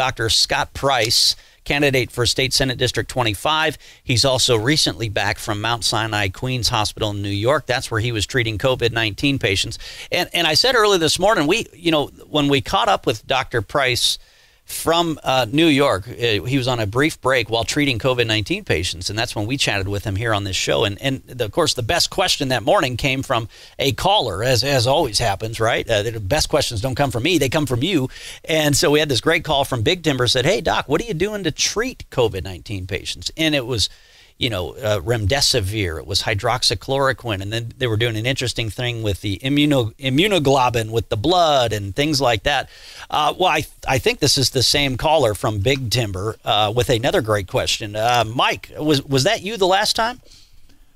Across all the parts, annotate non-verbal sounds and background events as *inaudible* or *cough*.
Dr. Scott Price, candidate for State Senate District 25. He's also recently back from Mount Sinai Queens Hospital in New York. That's where he was treating COVID 19 patients. And, and I said earlier this morning, we, you know, when we caught up with Dr. Price, from uh, New York. Uh, he was on a brief break while treating COVID 19 patients, and that's when we chatted with him here on this show. And, and the, of course, the best question that morning came from a caller, as, as always happens, right? Uh, the best questions don't come from me, they come from you. And so we had this great call from Big Timber said, Hey, Doc, what are you doing to treat COVID 19 patients? And it was you know, uh, remdesivir, it was hydroxychloroquine, and then they were doing an interesting thing with the immuno, immunoglobulin with the blood and things like that. Uh, well, I, I think this is the same caller from Big Timber uh, with another great question. Uh, Mike, was, was that you the last time?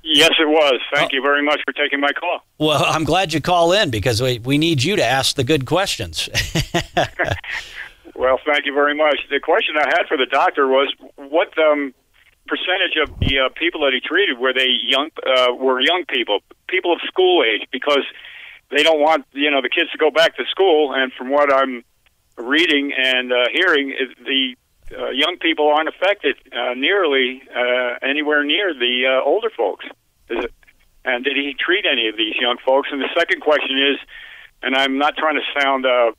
Yes, it was. Thank oh. you very much for taking my call. Well, *laughs* I'm glad you call in because we, we need you to ask the good questions. *laughs* *laughs* well, thank you very much. The question I had for the doctor was what um, percentage of the uh, people that he treated were they young uh, were young people, people of school age, because they don't want you know the kids to go back to school. And from what I'm reading and uh, hearing, the uh, young people aren't affected uh, nearly uh, anywhere near the uh, older folks. Is it, and did he treat any of these young folks? And the second question is, and I'm not trying to sound uh,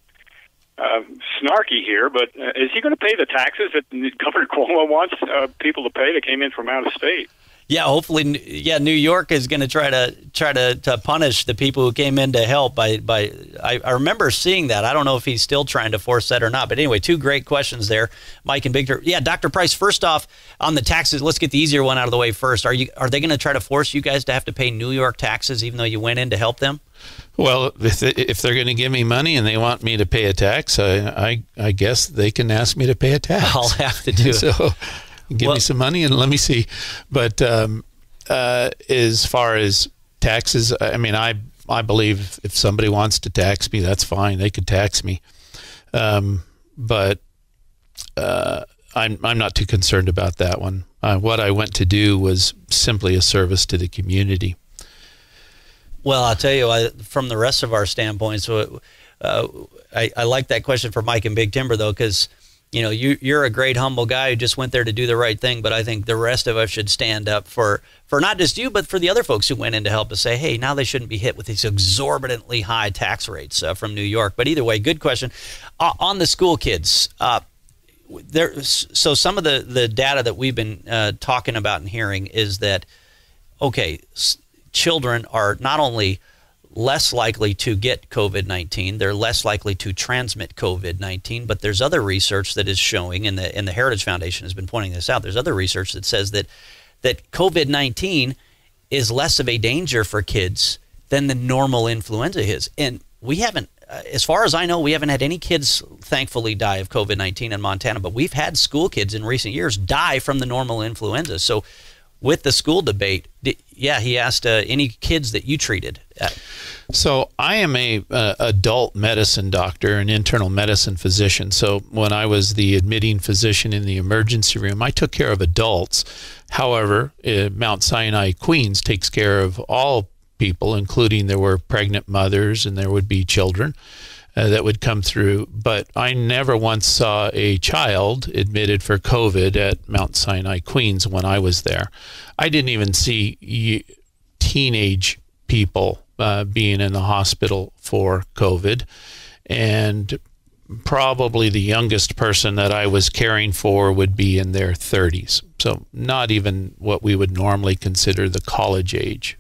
uh, snarky here, but uh, is he going to pay the taxes that Governor Cuomo wants uh, people to pay that came in from out of state? Yeah, hopefully, yeah, New York is going to try to try to, to punish the people who came in to help. By by, I, I remember seeing that. I don't know if he's still trying to force that or not. But anyway, two great questions there, Mike and Victor. Yeah, Dr. Price. First off, on the taxes, let's get the easier one out of the way first. Are you are they going to try to force you guys to have to pay New York taxes even though you went in to help them? Well, if, if they're going to give me money and they want me to pay a tax, I, I, I guess they can ask me to pay a tax. I'll have to do *laughs* so. Give well, me some money and let me see. But um, uh, as far as taxes, I mean, I I believe if somebody wants to tax me, that's fine. They could tax me. Um, but uh, I'm I'm not too concerned about that one. Uh, what I went to do was simply a service to the community. Well, I'll tell you, I, from the rest of our standpoints, so, uh, I, I like that question for Mike and Big Timber though, because you know you you're a great humble guy who just went there to do the right thing. But I think the rest of us should stand up for for not just you, but for the other folks who went in to help us say, hey, now they shouldn't be hit with these exorbitantly high tax rates uh, from New York. But either way, good question uh, on the school kids. Uh, there, so some of the the data that we've been uh, talking about and hearing is that okay children are not only less likely to get COVID 19, they're less likely to transmit COVID 19, but there's other research that is showing, and the, and the Heritage Foundation has been pointing this out. There's other research that says that, that COVID 19 is less of a danger for kids than the normal influenza is. And we haven't, uh, as far as I know, we haven't had any kids, thankfully, die of COVID 19 in Montana, but we've had school kids in recent years die from the normal influenza. So with the school debate, yeah, he asked uh, any kids that you treated. So I am a uh, adult medicine doctor, an internal medicine physician. So when I was the admitting physician in the emergency room, I took care of adults. However, uh, Mount Sinai Queens takes care of all people, including there were pregnant mothers and there would be children uh, that would come through. But I never once saw a child admitted for COVID at Mount Sinai Queens when I was there. I didn't even see teenage people uh, being in the hospital for COVID. And probably the youngest person that I was caring for would be in their 30s. So, not even what we would normally consider the college age.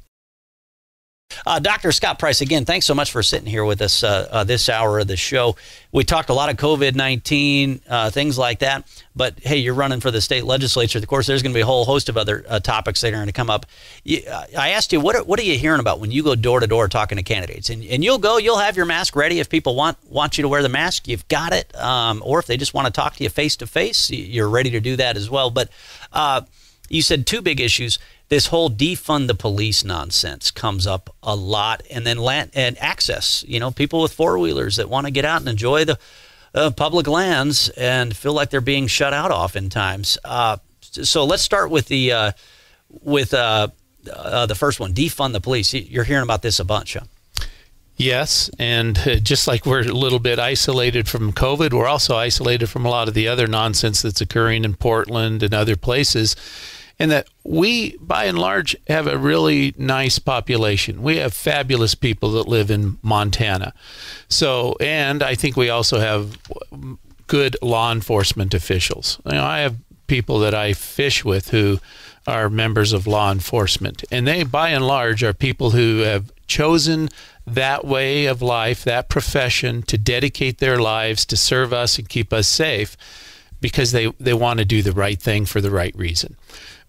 Uh, Dr. Scott Price, again, thanks so much for sitting here with us uh, uh, this hour of the show. We talked a lot of COVID 19, uh, things like that. But hey, you're running for the state legislature. Of course, there's going to be a whole host of other uh, topics that are going to come up. You, uh, I asked you, what are, what are you hearing about when you go door to door talking to candidates? And, and you'll go, you'll have your mask ready. If people want, want you to wear the mask, you've got it. Um, or if they just want to talk to you face to face, you're ready to do that as well. But you said two big issues this whole defund the police nonsense comes up a lot, and then land and access. You know, people with four wheelers that want to get out and enjoy the uh, public lands and feel like they're being shut out oftentimes. Uh, so let's start with the uh, with uh, uh, the first one: defund the police. You're hearing about this a bunch, huh? Yes, and uh, just like we're a little bit isolated from COVID, we're also isolated from a lot of the other nonsense that's occurring in Portland and other places. And that we, by and large, have a really nice population. We have fabulous people that live in Montana. So, and I think we also have good law enforcement officials. You know, I have people that I fish with who are members of law enforcement, and they, by and large, are people who have chosen that way of life, that profession, to dedicate their lives to serve us and keep us safe because they, they want to do the right thing for the right reason.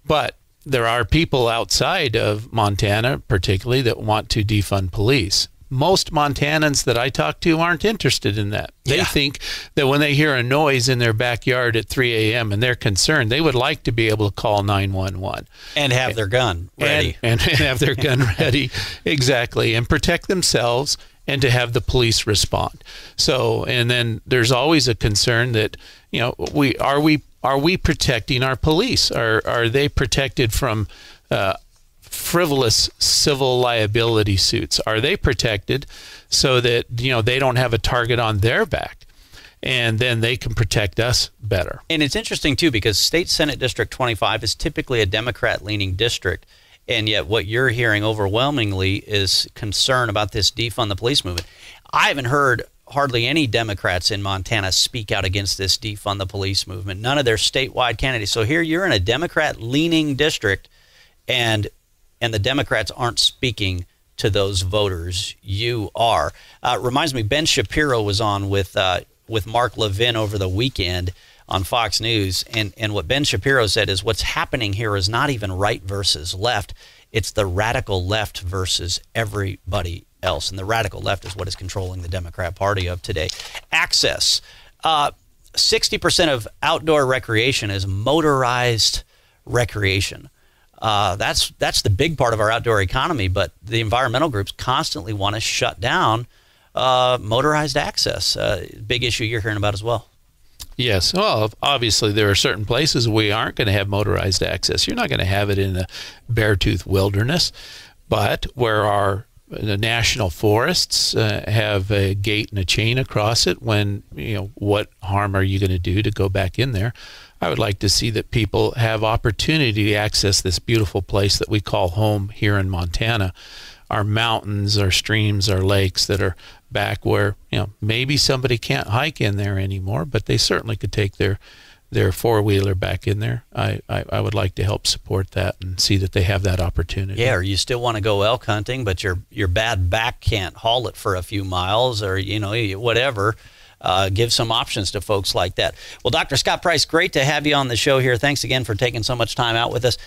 But there are people outside of Montana, particularly, that want to defund police most Montanans that I talk to aren't interested in that. They yeah. think that when they hear a noise in their backyard at 3 a.m. and they're concerned, they would like to be able to call 911 and have their gun ready and, and, *laughs* and have their gun *laughs* ready exactly and protect themselves and to have the police respond. So, and then there's always a concern that you know we are we are we protecting our police? Are are they protected from uh, frivolous civil liability suits? Are they protected so that you know they don't have a target on their back? And then they can protect us better. And it's interesting too because State Senate District 25 is typically a Democrat leaning district. And yet, what you're hearing overwhelmingly is concern about this defund the police movement. I haven't heard hardly any Democrats in Montana speak out against this defund the police movement. None of their statewide candidates. So here you're in a Democrat leaning district, and and the Democrats aren't speaking to those voters. You are. Uh, reminds me, Ben Shapiro was on with uh, with Mark Levin over the weekend on Fox News, and and what Ben Shapiro said is what's happening here is not even right versus left. It's the radical left versus everybody else, and the radical left is what is controlling the Democrat Party of today. Access. Uh, 60% of outdoor recreation is motorized recreation. Uh, that's that's the big part of our outdoor economy. But the environmental groups constantly want to shut down uh, motorized access. Uh, big issue you're hearing about as well. Yes. Well, obviously there are certain places we aren't going to have motorized access. You're not going to have it in the Beartooth Wilderness, but where our the national forests uh, have a gate and a chain across it. When you know what harm are you going to do to go back in there? I would like to see that people have opportunity to access this beautiful place that we call home here in Montana. Our mountains, our streams, our lakes that are back where, you know, maybe somebody can't hike in there anymore, but they certainly could take their their four wheeler back in there. I, I, I, would like to help support that and see that they have that opportunity. Yeah, or you still want to go elk hunting, but your your bad back can't haul it for a few miles, or you know whatever uh, give some options to folks like that. Well, Dr. Scott Price, great to have you on the show here. Thanks again for taking so much time out with us.